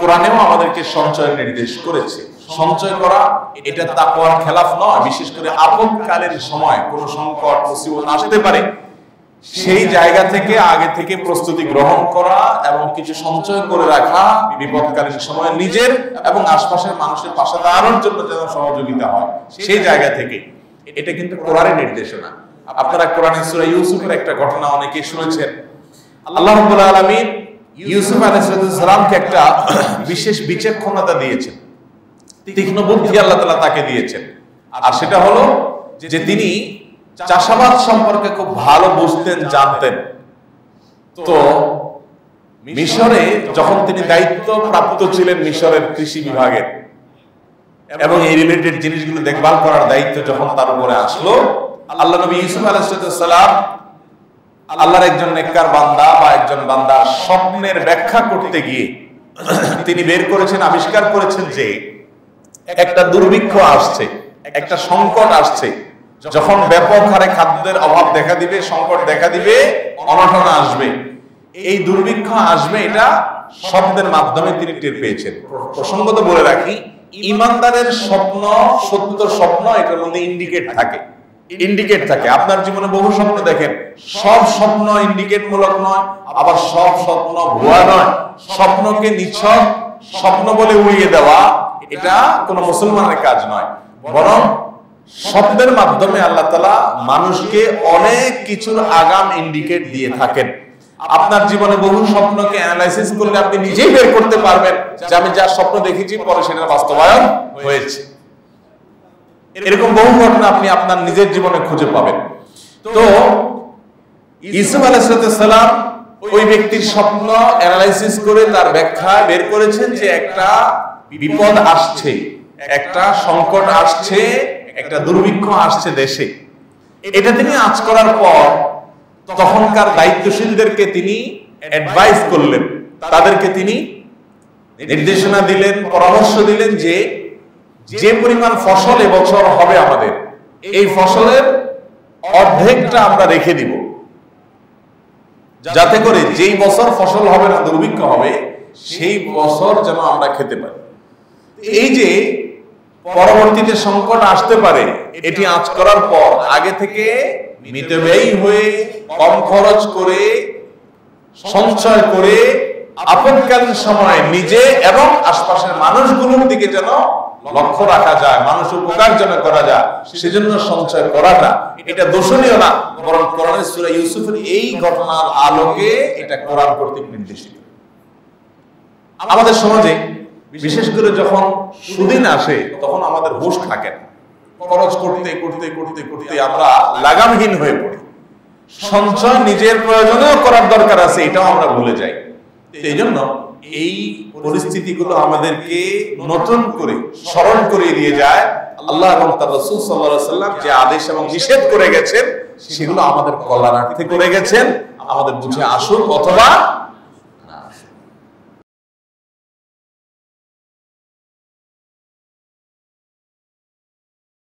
কোরআনেও আমাদেরকে সঞ্চয় নির্দেশ করেছে। সঞ্চয় করা, এটা তাকওয়ার খেলাফ নয়, বিশেষ করে আপদকালীন সময় কোন সংকট, মুসিবত আসতে পারে। সেই জায়গা থেকে, আগে থেকে প্রস্তুতি গ্রহণ করা এবং কিছু সঞ্চয় করে রাখা বিপদকালীন সময় নিজের এবং আশপাশের মানুষের পাশে দাঁড়ানোর জন্য যেন সহযোগিতা হয়। সেই জায়গা থেকে। এটা কিন্তু কোরআনের নির্দেশনা। আপনারা কোরআনের সূরা ইউসুফের একটা ঘটনা অনেকেই শুনেছেন। আল্লাহ রাব্বুল আলামিন ইউসুফ আলাইহিস সালামকে একটা বিশেষ বিচক্ষণতা দিয়েছেন। তীক্ষ্ণ বুদ্ধি আল্লাহ তাআলা তাকে দিয়েছেন। আর সেটা হলো যে তিনি চাষাবাদ সম্পর্কে খুব ভালো বুঝতেন, জানতেন। তো মিশরে যখন তিনি দায়িত্ব প্রাপ্ত ছিলেন মিশরের কৃষি বিভাগের, এবং এই রিলেটেড জিনিসগুলো দেখভাল করার দায়িত্ব যখন তার উপরে আসলো, আল্লাহ নবী ইউসুফ আলাইসালাম আল্লাহর একজন নেককার বান্দা বা একজন বান্দা স্বপ্নের ব্যাখ্যা করতে গিয়ে তিনি বের করেছেন, আবিষ্কার করেছেন যে একটা দুর্ভিক্ষ আসছে, একটা সংকট আসছে। যখন ব্যাপক হারে খাদ্যের অভাব দেখা দিবে, সংকট দেখা দিবে, অনটন আসবে। এই দুর্ভিক্ষ আসবে, এটা স্বপ্নের মাধ্যমে তিনি টের পেয়েছেন। প্রসঙ্গত বলে রাখি, ইমানদারের স্বপ্ন সত্য স্বপ্ন, এটার মধ্যে ইন্ডিকেট থাকে। ইন্ডিকেট থাকে। আপনার জীবনে বহু স্বপ্ন দেখেন। সব স্বপ্ন ইন্ডিকেট মূলক নয় আবার সব স্বপ্ন ভুয়া নয়। স্বপ্নকে নিছক স্বপ্ন বলে উড়িয়ে দেওয়া এটা কোনো মুসলমানের কাজ নয়। বরং শব্দের মাধ্যমে আল্লাহ তালা মানুষকে অনেক কিছুর আগাম ইন্ডিকেট দিয়ে থাকেন। আপনার জীবনে বহু স্বপ্নকে অ্যানালাইসিস করলে আপনি নিজেই বের করতে পারবেন যে আমি যা স্বপ্ন দেখেছি পরে সেটা বাস্তবায়ন হয়েছে। এরকম বহু ঘটনা আপনি আপনার নিজের জীবনে খুঁজে পাবেন। তো ইসুফ আলাইসালাম ওই ব্যক্তির স্বপ্ন অ্যানালাইসিস করে তার ব্যাখ্যা বের করেছেন যে একটা বিপদ আসছে একটা সংকট আসছে একটা দুর্ভিক্ষ আসছে দেশে। এটা তিনি আজ করার পর তখনকার দায়িত্বশীলদেরকে তিনি অ্যাডভাইস করলেন। তাদেরকে তিনি নির্দেশনা দিলেন পরামর্শ দিলেন যে যে পরিমাণ ফসল এবছর হবে আমাদের, এই ফসলের অর্ধেকটা আমরা রেখে দিব। যাতে করে যেই বছর ফসল হবে না, দুর্ভিক্ষ হবে, সেই বছর যেন আমরা খেতে পারি। এই যে পরবর্তীতে সংকট আসতে পারে, এটি আঁচ করার পর আগে থেকে মিতব্যয়ী হয়ে, কম খরচ করে, সঞ্চয় করে আপদকালীন সময় নিজে এবং আশপাশের মানুষগুলোর দিকে যেন লক্ষ্য রাখা যায়, মানুষ উপকার যেন করা যায়, সেজন্য সঞ্চয় করাটা এটা দোষণীয় না। বরং কোরআনের সূরা ইউসুফের এই ঘটনার আলোকে এটা কোরআন কর্তৃক নির্দেশিত। আমাদের সমাজে, বিশেষ করে যখন সুদিন আসে, তখন আমাদের হুশ থাকে না। খরচ করতে করতে করতে করতে আমরা লাগামহীন হয়ে পড়ি। সঞ্চয় নিজের প্রয়োজনেও করার দরকার আছে, এটাও আমরা ভুলে যাই। এই জন্য এই পরিস্থিতিগুলো আমাদেরকে নতুন করে, স্মরণ করে দিয়ে যায়। আল্লাহ এবং তার রসুল সাল্লাহ সাল্লাম যে আদেশ এবং নিষেধ করে গেছেন, সেগুলো আমাদের কল্যাণার্থে করে গেছেন। আমাদের বুঝে আসুক অথবা